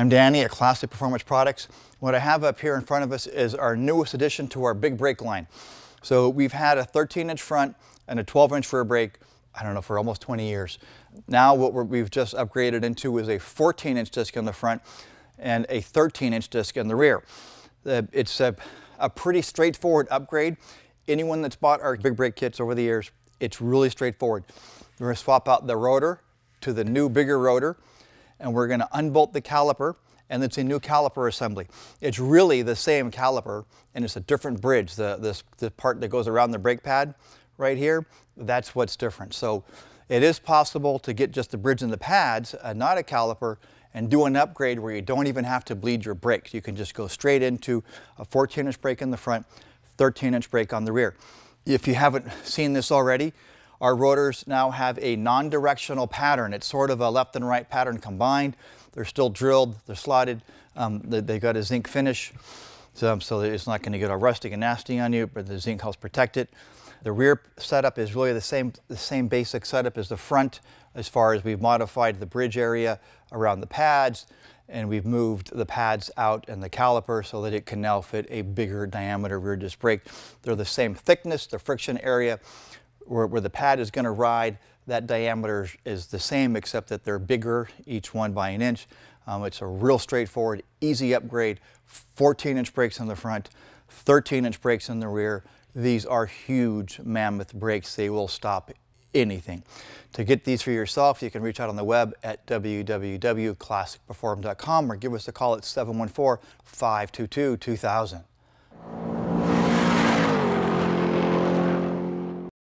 I'm Danny at Classic Performance Products. What I have up here in front of us is our newest addition to our big brake line. So we've had a 13 inch front and a 12 inch rear brake, I don't know, for almost 20 years. Now what we've just upgraded into is a 14 inch disc in the front and a 13 inch disc in the rear. Uh, it's a, a pretty straightforward upgrade. Anyone that's bought our big brake kits over the years, it's really straightforward. We're gonna swap out the rotor to the new bigger rotor and we're going to unbolt the caliper and it's a new caliper assembly. It's really the same caliper and it's a different bridge. The, this, the part that goes around the brake pad right here, that's what's different. So it is possible to get just the bridge and the pads, uh, not a caliper, and do an upgrade where you don't even have to bleed your brakes. You can just go straight into a 14 inch brake in the front, 13 inch brake on the rear. If you haven't seen this already, our rotors now have a non-directional pattern. It's sort of a left and right pattern combined. They're still drilled, they're slotted, um, they, they, got a zinc finish, so, so it's not going to get all rusty and nasty on you, but the zinc helps protect it. The rear setup is really the same, the same basic setup as the front as far as we've modified the bridge area around the pads and we've moved the pads out and the caliper so that it can now fit a bigger diameter rear disc brake. They're the same thickness, the friction area where, where the pad is going to ride, that diameter is the same except that they're bigger, each one by an inch. Um, it's a real straightforward, easy upgrade. 14 inch brakes in the front, 13 inch brakes in the rear. These are huge mammoth brakes. They will stop anything. To get these for yourself, you can reach out on the web at www.classicperform.com or give us a call at 714 522 2000.